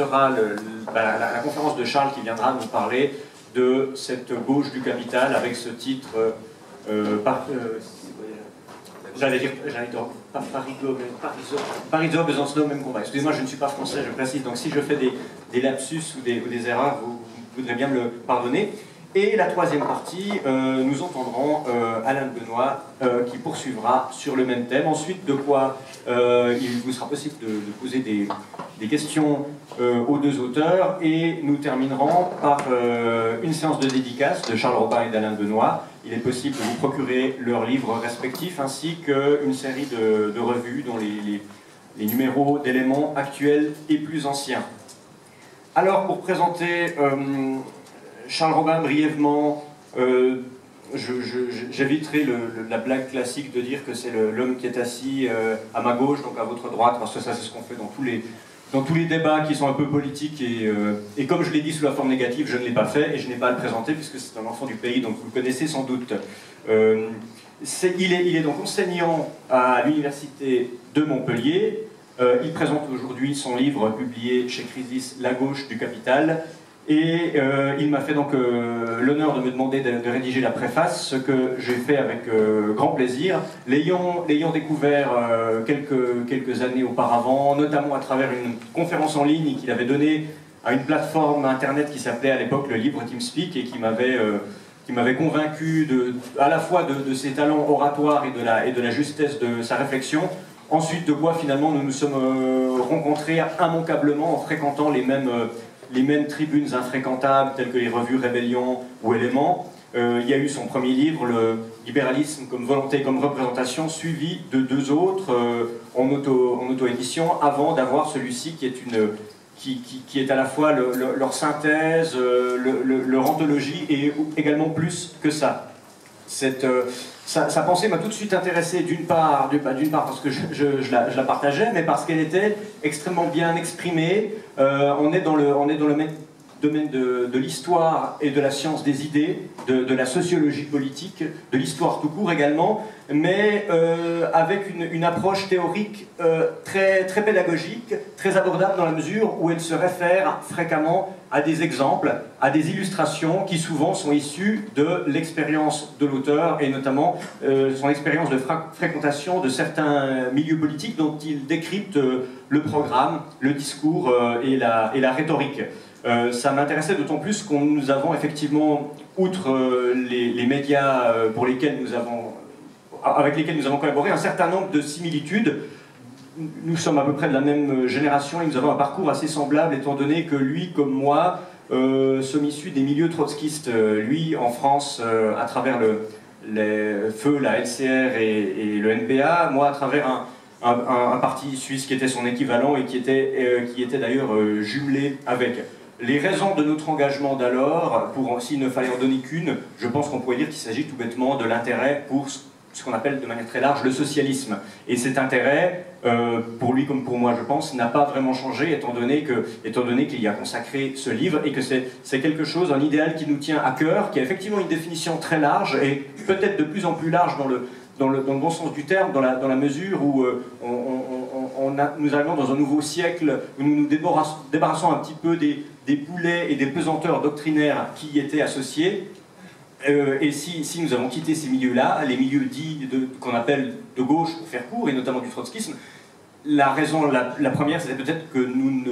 sera bah, la, conférence de Charles qui viendra nous parler de cette gauche du capital avec ce titre euh, par, euh, J'allais dire, j'allais dire Pariso, Pariso, Besançon, même combat. Excusez-moi, je ne suis pas français, je précise. Donc si je fais des, lapsus ou des, ou des erreurs, vous, vous, voudrez bien me le pardonner. Et la troisième partie, euh, nous entendrons euh, Alain Benoît euh, qui poursuivra sur le même thème. Ensuite, de quoi il vous sera possible de, poser des, questions aux deux auteurs. Et nous terminerons par une séance de dédicace de Charles Robin et d'Alain Benoît. Il est possible de vous procurer leurs livres respectifs ainsi qu'une série de, revues dont les numéros d'éléments actuels et plus anciens. Alors, pour présenter Charles Robin, brièvement, euh, j'éviterai la blague classique de dire que c'est l'homme qui est assis euh, à ma gauche, donc à votre droite, parce que ça c'est ce qu'on fait dans tous les, débats qui sont un peu politiques. Et, euh, et comme je l'ai dit sous la forme négative, je ne l'ai pas fait et je n'ai pas à le présenter puisque c'est un enfant du pays, donc vous le connaissez sans doute. Il, est, donc enseignant à l'université de Montpellier. Il présente aujourd'hui son livre publié chez Crisis, La gauche du capital, et euh, il m'a fait donc euh, l'honneur de me demander de, rédiger la préface, ce que j'ai fait avec euh, grand plaisir, l'ayant découvert quelques, années auparavant, notamment à travers une conférence en ligne qu'il avait donnée à une plateforme internet qui s'appelait à l'époque le Libre TeamSpeak et qui m'avait convaincu à la fois de, ses talents oratoires et de, la, et de la justesse de sa réflexion, Ensuite, de quoi finalement nous nous sommes rencontrés immanquablement en fréquentant les mêmes, les mêmes tribunes infréquentables telles que les revues Rébellion ou Éléments. Euh, il y a eu son premier livre, le libéralisme comme volonté, comme représentation, suivi de deux autres euh, en auto-édition, auto avant d'avoir celui-ci qui est une qui, est à la fois le, le, leur synthèse, euh, le, leur anthologie et également plus que ça. Cette, sa, pensée m'a tout de suite intéressé d'une part, part parce que je, la, partageais, mais parce qu'elle était extrêmement bien exprimée. Euh, on, est dans le, le domaine de, l'histoire et de la science des idées, de, la sociologie politique, de l'histoire tout court également, mais euh, avec une, approche théorique euh, très, très pédagogique, très abordable dans la mesure où elle se réfère fréquemment à des exemples, à des illustrations qui souvent sont issues de l'expérience de l'auteur et notamment euh, son expérience de fréquentation de certains milieux politiques dont il décrypte euh, le programme, le discours et, la, et la rhétorique. Euh, ça m'intéressait d'autant plus qu'on nous avons effectivement, outre euh, les, médias pour lesquels nous avons, avec lesquels nous avons collaboré, un certain nombre de similitudes nous sommes à peu près de la même génération et nous avons un parcours assez semblable étant donné que lui comme moi euh, sommes issus des milieux trotskistes. Euh, lui en France euh, à travers le, les feux, la LCR et, le NBA, moi à travers un, parti suisse qui était son équivalent et qui était, euh, était d'ailleurs euh, jumelé avec. Les raisons de notre engagement d'alors, pour s'il ne fallait donner qu'une, je pense qu'on pourrait dire qu'il s'agit tout bêtement de l'intérêt pour ce qu'on appelle de manière très large le socialisme. Et cet intérêt, euh, pour lui comme pour moi je pense, n'a pas vraiment changé étant donné qu'il y a consacré ce livre et que c'est quelque chose, un idéal qui nous tient à cœur, qui a effectivement une définition très large et peut-être de plus en plus large dans le, dans le, bon sens du terme, dans la, dans la mesure où euh, on, nous arrivons dans un nouveau siècle où nous nous débarrassons, un petit peu des, des boulets et des pesanteurs doctrinaires qui y étaient associés euh, et si, nous avons quitté ces milieux-là, les milieux dits qu'on appelle de gauche, pour faire court, et notamment du trotskisme, la raison, la, première, c'était peut-être que nous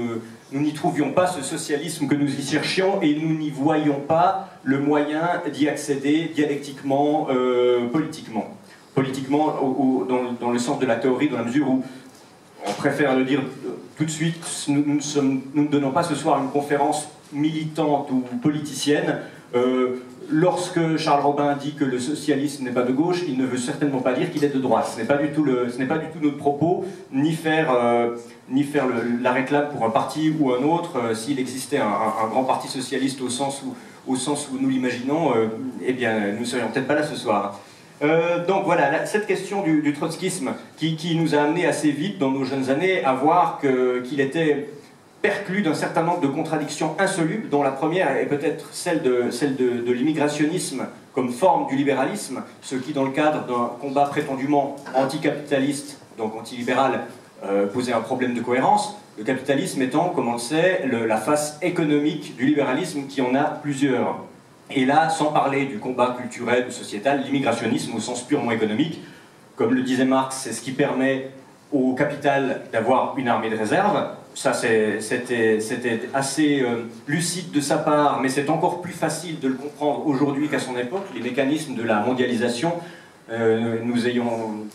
n'y trouvions pas ce socialisme que nous y cherchions et nous n'y voyions pas le moyen d'y accéder dialectiquement, euh, politiquement. Politiquement, dans, le sens de la théorie, dans la mesure où on préfère le dire tout de suite, nous, ne donnons pas ce soir une conférence militante ou politicienne. Euh, lorsque Charles Robin dit que le socialisme n'est pas de gauche, il ne veut certainement pas dire qu'il est de droite. Ce n'est pas du tout, notre propos, ni faire, euh, la réclame pour un parti ou un autre. Euh, s'il existait un, grand parti socialiste au sens où, nous l'imaginons, eh bien, nous ne serions peut-être pas là ce soir. Euh, donc voilà, cette question du, trotskisme qui, nous a amené assez vite dans nos jeunes années à voir qu'il était perclus d'un certain nombre de contradictions insolubles, dont la première est peut-être celle de, l'immigrationnisme comme forme du libéralisme, ce qui, dans le cadre d'un combat prétendument anticapitaliste, donc antilibéral, poser un problème de cohérence. Le capitalisme étant, comme on le sait, la face économique du libéralisme qui en a plusieurs. Et là, sans parler du combat culturel ou sociétal, l'immigrationnisme au sens purement économique, comme le disait Marx, c'est ce qui permet au capital d'avoir une armée de réserve. Ça, c'était assez euh, lucide de sa part, mais c'est encore plus facile de le comprendre aujourd'hui qu'à son époque. Les mécanismes de la mondialisation euh, nous ayons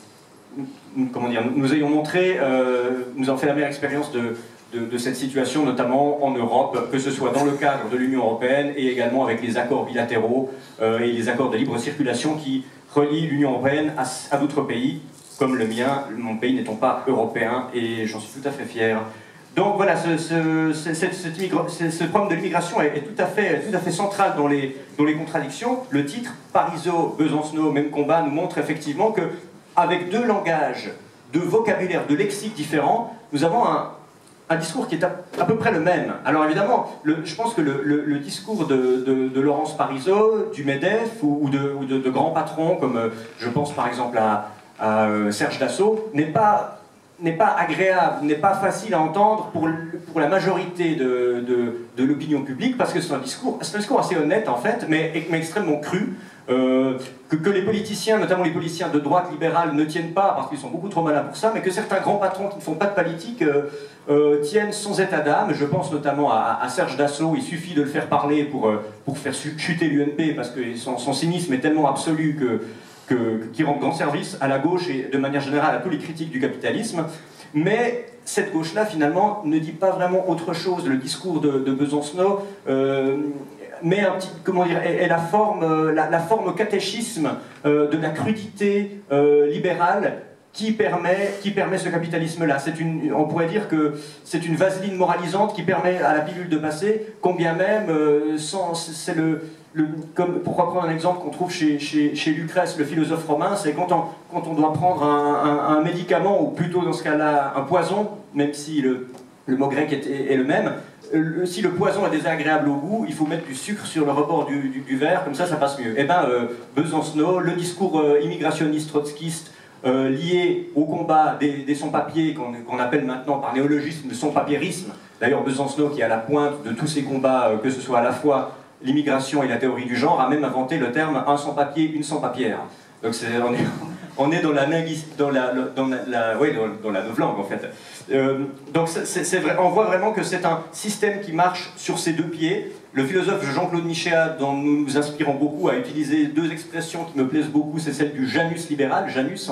comment dire, nous ayons montré, euh, nous avons fait la meilleure expérience de, de, cette situation, notamment en Europe, que ce soit dans le cadre de l'Union européenne et également avec les accords bilatéraux euh, et les accords de libre circulation qui relient l'Union européenne à, d'autres pays, comme le mien, mon pays n'étant pas européen, et j'en suis tout à fait fier. Donc voilà, ce, ce, problème de l'immigration est, tout, à fait, tout à fait central dans les, dans les contradictions. Le titre, Parisot, Besancenot, même combat, nous montre effectivement que avec deux langages, deux vocabulaires, de lexiques différents, nous avons un, un discours qui est à, peu près le même. Alors évidemment, je pense que le, discours de, Laurence Parisot, du MEDEF ou, de, grands patrons comme euh, je pense par exemple à, euh, Serge Dassault n'est pas, pas agréable, n'est pas facile à entendre pour, la majorité de, l'opinion publique parce que c'est un, discours, assez honnête en fait, mais extrêmement cru. Euh, que, les politiciens, notamment les politiciens de droite libérale, ne tiennent pas parce qu'ils sont beaucoup trop malins pour ça, mais que certains grands patrons qui ne font pas de politique euh, euh, tiennent sans état d'âme. Je pense notamment à, Serge Dassault, il suffit de le faire parler pour, pour faire chuter l'UNP parce que son, cynisme est tellement absolu que, qui rend grand service à la gauche et de manière générale à tous les critiques du capitalisme. Mais cette gauche-là, finalement, ne dit pas vraiment autre chose. Le discours de, de Besancenot mais comment dire, est, la forme, euh, la, forme catéchisme euh, de la crudité euh, libérale qui permet, ce capitalisme-là. On pourrait dire que c'est une vaseline moralisante qui permet à la pilule de passer, combien même, c'est le, pourquoi prendre un exemple qu'on trouve chez, Lucrèce, le philosophe romain, c'est quand on, quand on doit prendre un, un, médicament, ou plutôt dans ce cas-là un poison, même si le, le mot grec est, le même, euh, si le poison est désagréable au goût, il faut mettre du sucre sur le rebord du, verre, comme ça, ça passe mieux. Eh bien, euh, Besancenot, le discours euh, immigrationniste trotskiste lié au combat des, sans-papiers, qu'on appelle maintenant par néologisme de sans-papiérisme, d'ailleurs Besancenot, qui est à la pointe de tous ces combats, que ce soit à la fois l'immigration et la théorie du genre, a même inventé le terme un sans-papier, une sans-papière. Donc on est, on est dans la, dans la, dans la, dans, la novlangue en fait. Euh, donc vrai, on voit vraiment que c'est un système qui marche sur ses deux pieds. Le philosophe Jean-Claude Michéa, dont nous nous inspirons beaucoup, a utilisé deux expressions qui me plaisent beaucoup. C'est celle du Janus libéral. Janus,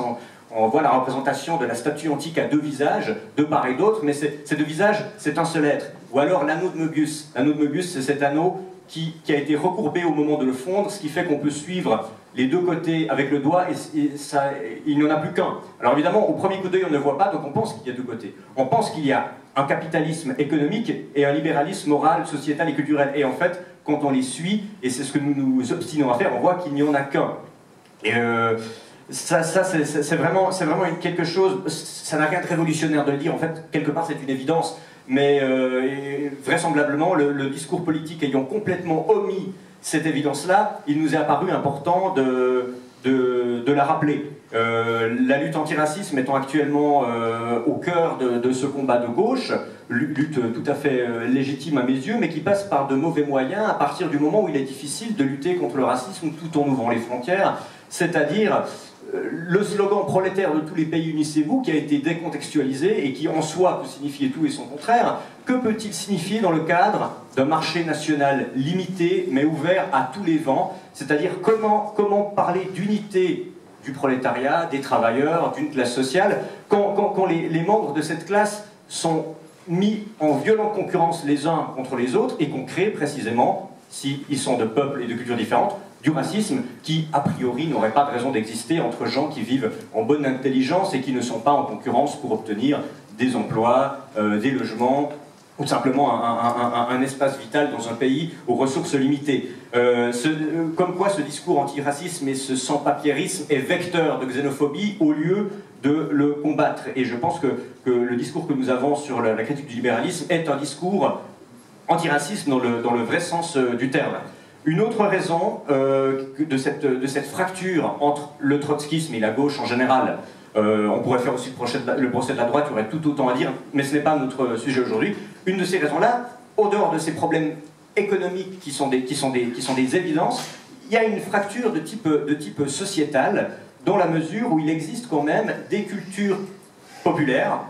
on, voit la représentation de la statue antique à deux visages, de part et d'autre, mais ces deux visages, c'est un seul être. Ou alors l'anneau de Möbius. L'anneau de Möbius, c'est cet anneau qui, a été recourbé au moment de le fondre, ce qui fait qu'on peut suivre les deux côtés avec le doigt et, ça, il n'y en a plus qu'un. Alors évidemment, au premier coup d'œil, on ne voit pas, donc on pense qu'il y a deux côtés. On pense qu'il y a un capitalisme économique et un libéralisme moral, sociétal et culturel. Et en fait, quand on les suit, et c'est ce que nous nous obstinons à faire, on voit qu'il n'y en a qu'un. Et euh, ça, ça c'est vraiment, vraiment quelque chose, ça n'a rien de révolutionnaire de le dire, en fait, quelque part c'est une évidence, mais euh, vraisemblablement, le discours politique ayant complètement omis cette évidence-là, il nous est apparu important de, de, la rappeler. Euh, la lutte antiracisme étant actuellement euh, au cœur de, ce combat de gauche, lutte tout à fait légitime à mes yeux, mais qui passe par de mauvais moyens à partir du moment où il est difficile de lutter contre le racisme tout en ouvrant les frontières, c'est-à-dire le slogan prolétaire de tous les pays unissez-vous qui a été décontextualisé et qui en soi peut signifier tout et son contraire, que peut-il signifier dans le cadre d'un marché national limité mais ouvert à tous les vents? C'est-à-dire comment, parler d'unité du prolétariat, des travailleurs, d'une classe sociale, quand, les, membres de cette classe sont mis en violente concurrence les uns contre les autres et qu'on crée précisément, s'ils sont de peuples et de cultures différentes, du racisme qui, a priori, n'aurait pas de raison d'exister entre gens qui vivent en bonne intelligence et qui ne sont pas en concurrence pour obtenir des emplois, euh, des logements, ou simplement un, espace vital dans un pays aux ressources limitées. Euh, euh, comme quoi ce discours antiracisme et ce sans-papiérisme est vecteur de xénophobie au lieu de le combattre. Et je pense que, le discours que nous avons sur la, critique du libéralisme est un discours le, dans le vrai sens du terme. Une autre raison euh, de, cette, de, cette, fracture entre le trotskisme et la gauche en général, on pourrait faire aussi le procès, de la, le procès de la droite, il y aurait tout autant à dire, mais ce n'est pas notre sujet aujourd'hui. Une de ces raisons-là, au dehors de ces problèmes économiques qui sont des, qui sont des, qui sont des évidences, il y a une fracture de type, de type sociétal, dans la mesure où il existe quand même des cultures populaires,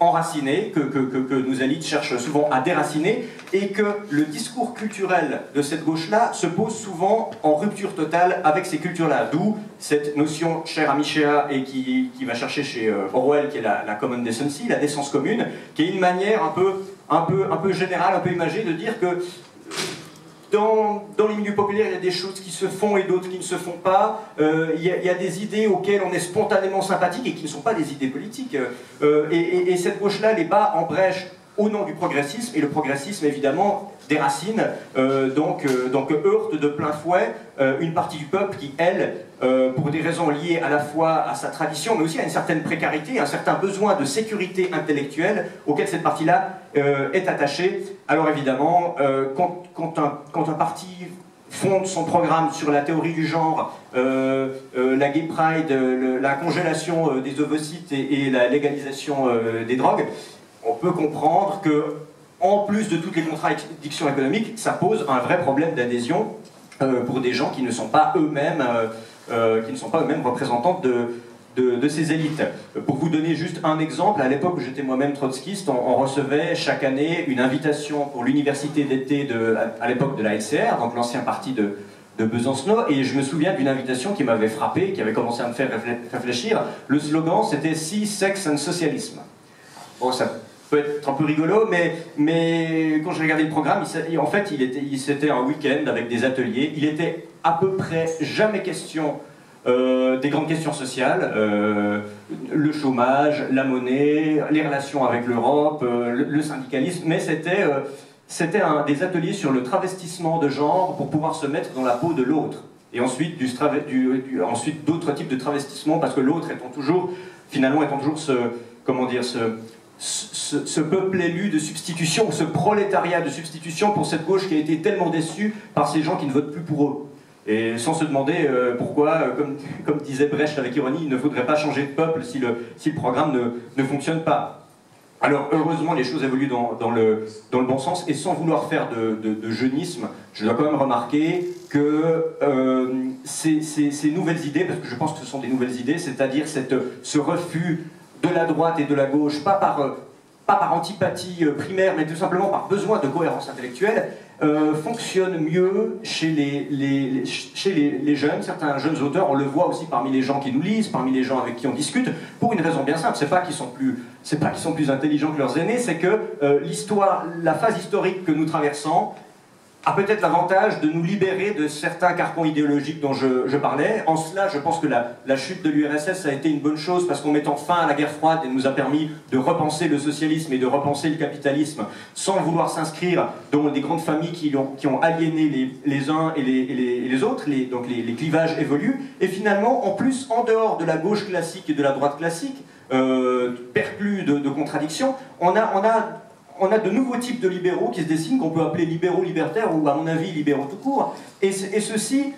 enracinées, que, que, que, que, nos élites cherchent souvent à déraciner, et que le discours culturel de cette gauche-là se pose souvent en rupture totale avec ces cultures-là. D'où cette notion chère à Michéa et qui, qui, va chercher chez euh, Orwell, qui est la, la common decency, la décence commune, qui est une manière un peu, un peu, un peu générale, un peu imagée de dire que dans, les milieux populaires, il y a des choses qui se font et d'autres qui ne se font pas. Euh, il, y a, des idées auxquelles on est spontanément sympathique et qui ne sont pas des idées politiques. Euh, et, cette gauche-là les bat en brèche au nom du progressisme, et le progressisme, évidemment, des racines, euh, donc, euh, donc heurte de plein fouet euh, une partie du peuple qui, elle, pour des raisons liées à la fois à sa tradition, mais aussi à une certaine précarité, un certain besoin de sécurité intellectuelle auquel cette partie-là est attachée. Alors évidemment, quand, un, quand un parti fonde son programme sur la théorie du genre, la gay pride, la congélation des ovocytes et, la légalisation des drogues, on peut comprendre que, en plus de toutes les contradictions économiques, ça pose un vrai problème d'adhésion euh, pour des gens qui ne sont pas eux-mêmes euh, pas eux-mêmes représentants de, de, ces élites. Pour vous donner juste un exemple, à l'époque où j'étais moi-même trotskiste, on, recevait chaque année une invitation pour l'université d'été à, l'époque de la SCR, donc l'ancien parti de, de et je me souviens d'une invitation qui m'avait frappé, qui avait commencé à me faire réfléchir. Le slogan, c'était Si, sexe and socialisme. Bon, ça peut être un peu rigolo, mais, mais quand j'ai regardé le programme, en fait, il était, c'était un week-end avec des ateliers. Il était à peu près jamais question euh, des grandes questions sociales, euh, le chômage, la monnaie, les relations avec l'Europe, euh, le, syndicalisme, mais c'était c'était des ateliers sur le travestissement de genre pour pouvoir se mettre dans la peau de l'autre. Et ensuite, du, d'autres types de travestissement, parce que l'autre étant toujours, finalement, étant toujours ce, comment dire, ce, ce, peuple élu de substitution, ce prolétariat de substitution pour cette gauche qui a été tellement déçue par ces gens qui ne votent plus pour eux. Et sans se demander euh, pourquoi, euh, comme, disait Brecht avec ironie, il ne faudrait pas changer de peuple si le, si le programme ne, ne fonctionne pas. Alors heureusement les choses évoluent dans, dans, le, dans le bon sens et sans vouloir faire de, de, de jeunisme, je dois quand même remarquer que euh, ces, ces, ces, nouvelles idées, parce que je pense que ce sont des nouvelles idées, c'est-à-dire ce refus de la droite et de la gauche, pas par, pas par antipathie euh, primaire, mais tout simplement par besoin de cohérence intellectuelle, euh, fonctionne mieux chez, les, les, chez les, jeunes, certains jeunes auteurs, on le voit aussi parmi les gens qui nous lisent, parmi les gens avec qui on discute, pour une raison bien simple, c'est pas qu'ils sont plus, pas qu'ils sont plus intelligents que leurs aînés, c'est que euh, l'histoire, la phase historique que nous traversons, a peut-être l'avantage de nous libérer de certains carcans idéologiques dont je, parlais. En cela, je pense que la, chute de l'URSS a été une bonne chose parce qu'en mettant fin à la guerre froide, elle nous a permis de repenser le socialisme et de repenser le capitalisme sans vouloir s'inscrire dans des grandes familles qui ont, aliéné les, uns et les, autres, donc les, clivages évoluent. Et finalement, en plus, en dehors de la gauche classique et de la droite classique, euh, de, contradictions, on a on a de nouveaux types de libéraux qui se dessinent, qu'on peut appeler libéraux libertaires ou à mon avis libéraux tout court. Et, ceux-ci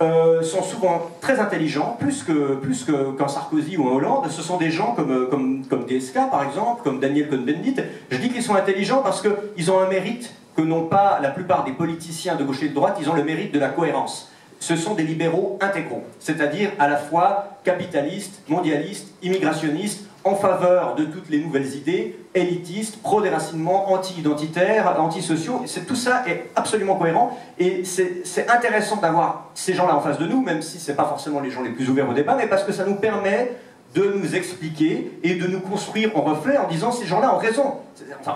euh, sont souvent très intelligents, plus qu'un plus que, qu Sarkozy ou un Hollande. Ce sont des gens comme, comme, comme DSK par exemple, comme Daniel Cohn-Bendit. Je dis qu'ils sont intelligents parce qu'ils ont un mérite que n'ont pas la plupart des politiciens de gauche et de droite, ils ont le mérite de la cohérence. Ce sont des libéraux intégraux, c'est-à-dire à la fois capitalistes, mondialistes, immigrationnistes, en faveur de toutes les nouvelles idées, élitistes, pro-déracinement, anti-identitaires, anti-sociaux. Tout ça est absolument cohérent et c'est intéressant d'avoir ces gens-là en face de nous, même si ce n'est pas forcément les gens les plus ouverts au débat, mais parce que ça nous permet de nous expliquer et de nous construire en reflet en disant ces gens-là ont raison.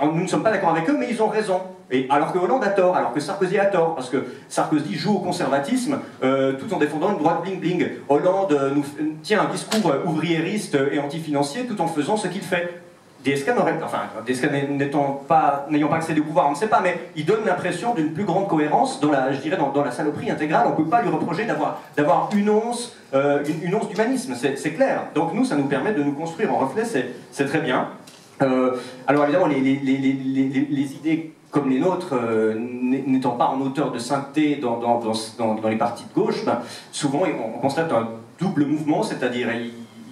Nous ne sommes pas d'accord avec eux, mais ils ont raison. Et alors que Hollande a tort, alors que Sarkozy a tort, parce que Sarkozy joue au conservatisme euh, tout en défendant une droite bling-bling. Hollande euh, nous tient un discours euh, ouvriériste et anti-financier tout en faisant ce qu'il fait. DSK n'aurait enfin, n'ayant pas, accès au pouvoir, on ne sait pas, mais il donne l'impression d'une plus grande cohérence dans la, je dirais, dans, la saloperie intégrale. On ne peut pas lui reprocher d'avoir une once, euh, une, once d'humanisme, c'est clair. Donc nous, ça nous permet de nous construire en reflet, c'est très bien. Euh, alors évidemment, les, les, les, les, idées comme les nôtres, euh, n'étant pas en hauteur de sainteté dans, dans, dans, dans les partis de gauche, ben, souvent on constate un double mouvement, c'est-à-dire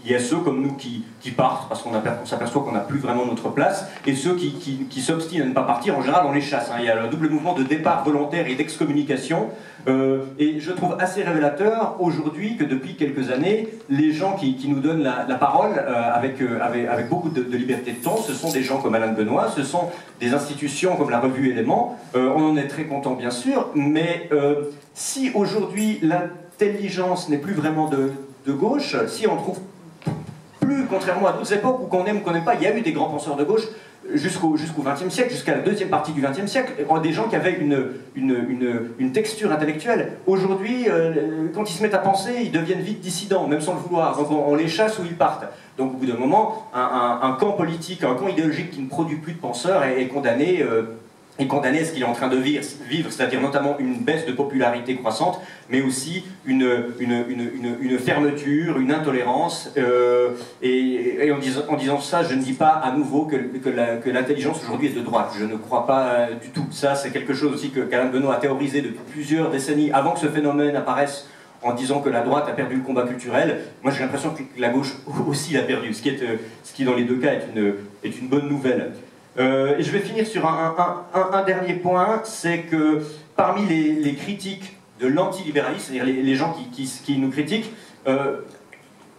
il y a ceux comme nous qui, partent parce qu'on s'aperçoit qu'on n'a plus vraiment notre place, et ceux qui, s'obstinent à ne pas partir, en général on les chasse. Hein. Il y a un double mouvement de départ volontaire et d'excommunication. Euh, et je trouve assez révélateur aujourd'hui que depuis quelques années, les gens qui, nous donnent la, parole euh, avec, euh, avec, beaucoup de, liberté de ton, ce sont des gens comme Alain Benoît, ce sont des institutions comme la revue Éléments. on en est très content bien sûr, mais si aujourd'hui l'intelligence n'est plus vraiment de, de gauche, si on trouve plus, contrairement à d'autres époques où qu'on aime ou qu'on n'aime pas, il y a eu des grands penseurs de gauche jusqu'au XXe siècle, jusqu'à la deuxième partie du XXe siècle, des gens qui avaient une, texture intellectuelle. Aujourd'hui, euh, quand ils se mettent à penser, ils deviennent vite dissidents, même sans le vouloir. On, les chasse ou ils partent. Donc au bout d'un moment, un, camp politique, un camp idéologique qui ne produit plus de penseurs est, condamné euh, et condamner ce qu'il est en train de vivre, c'est-à-dire notamment une baisse de popularité croissante, mais aussi une, une, fermeture, une intolérance. Euh, et, en, disant, en, disant, ça, je ne dis pas à nouveau que, que l'intelligence aujourd'hui est de droite. Je ne crois pas euh, du tout. Ça, c'est quelque chose aussi que qu'Alain Benoît a théorisé depuis plusieurs décennies avant que ce phénomène apparaisse en disant que la droite a perdu le combat culturel. Moi, j'ai l'impression que la gauche aussi l'a perdu, ce qui, est, euh, ce qui dans les deux cas est une, est une bonne nouvelle. Euh, et je vais finir sur un, dernier point, c'est que parmi les, critiques de l'antilibéralisme, c'est-à-dire les, gens qui, nous critiquent, euh,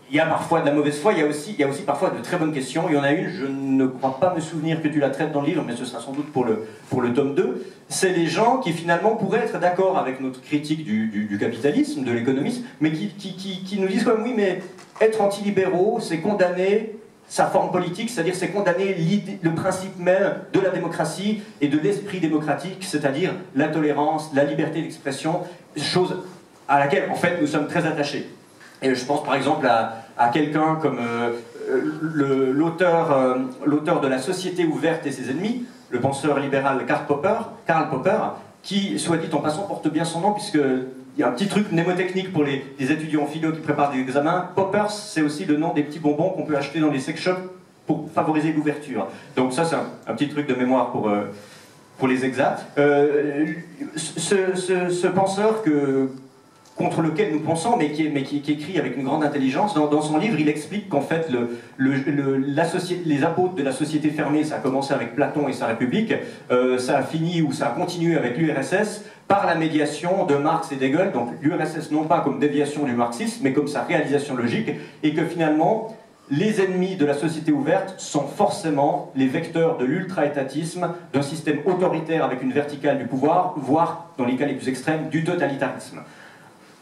il y a parfois de la mauvaise foi, il y, a aussi, parfois de très bonnes questions. Il y en a une, je ne crois pas me souvenir que tu la traites dans le livre, mais ce sera sans doute pour le, tome 2. C'est les gens qui finalement pourraient être d'accord avec notre critique du, capitalisme, de l'économisme, mais qui, qui, nous disent comme oui, mais être antilibéraux, c'est condamner sa forme politique, c'est-à-dire c'est condamner le principe même de la démocratie et de l'esprit démocratique, c'est-à-dire la tolérance, la liberté d'expression, chose à laquelle en fait nous sommes très attachés. Et je pense par exemple à, quelqu'un comme euh, euh, l'auteur de La société ouverte et ses ennemis, le penseur libéral Karl Popper, Karl Popper qui, soit dit en passant, porte bien son nom puisque il y a un petit truc mnémotechnique pour les, étudiants philo qui préparent des examens. Poppers, c'est aussi le nom des petits bonbons qu'on peut acheter dans les sex shops pour favoriser l'ouverture. Donc ça, c'est un, petit truc de mémoire pour, euh, pour les examens. Euh, ce, penseur que, contre lequel nous pensons, mais qui, écrit avec une grande intelligence. Dans, son livre, il explique qu'en fait, le, le, les apôtres de la société fermée, ça a commencé avec Platon et sa République, euh, ça a fini ou ça a continué avec l'URSS, par la médiation de Marx et d'Hegel, donc l'URSS non pas comme déviation du marxisme, mais comme sa réalisation logique, et que finalement, les ennemis de la société ouverte sont forcément les vecteurs de l'ultra-étatisme, d'un système autoritaire avec une verticale du pouvoir, voire, dans les cas les plus extrêmes, du totalitarisme.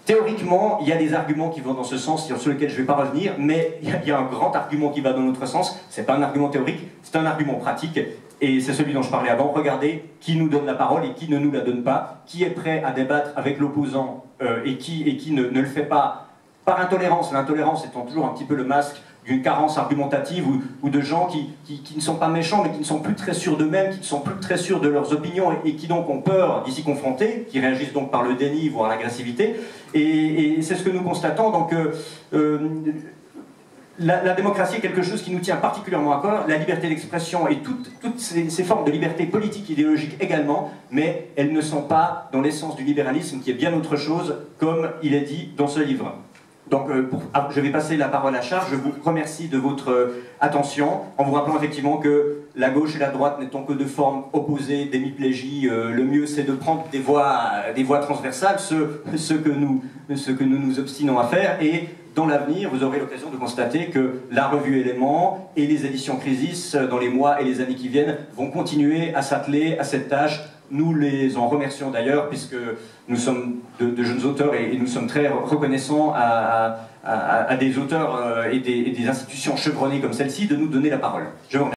Théoriquement, il y a des arguments qui vont dans ce sens, sur lesquels je ne vais pas revenir, mais il y, a un grand argument qui va dans notre sens. Ce n'est pas un argument théorique, c'est un argument pratique, et c'est celui dont je parlais avant. Regardez qui nous donne la parole et qui ne nous la donne pas, qui est prêt à débattre avec l'opposant euh, et qui, et qui ne, le fait pas par intolérance, l'intolérance étant toujours un petit peu le masque d'une carence argumentative ou, de gens qui, qui, ne sont pas méchants mais qui ne sont plus très sûrs d'eux-mêmes, qui ne sont plus très sûrs de leurs opinions et, qui donc ont peur d'y s'y confronter, qui réagissent donc par le déni, voire l'agressivité. Et, c'est ce que nous constatons. Donc, euh, euh, la, démocratie est quelque chose qui nous tient particulièrement à cœur, la liberté d'expression et toutes, ces, formes de liberté politique, idéologique également, mais elles ne sont pas dans l'essence du libéralisme qui est bien autre chose, comme il est dit dans ce livre. Donc, euh, ah, je vais passer la parole à Charles. Je vous remercie de votre euh, attention, en vous rappelant effectivement que la gauche et la droite n'étant que de formes opposées, d'hémiplégie, euh, le mieux c'est de prendre des voies, des voies transversales, ce, ce, que nous, ce que nous nous obstinons à faire, et dans l'avenir, vous aurez l'occasion de constater que la revue Éléments et les éditions Crisis, dans les mois et les années qui viennent, vont continuer à s'atteler à cette tâche nous les en remercions d'ailleurs, puisque nous sommes de, jeunes auteurs et, nous sommes très reconnaissants à, des auteurs euh, et des, et des institutions chevronnées comme celle-ci de nous donner la parole. Je vous remercie.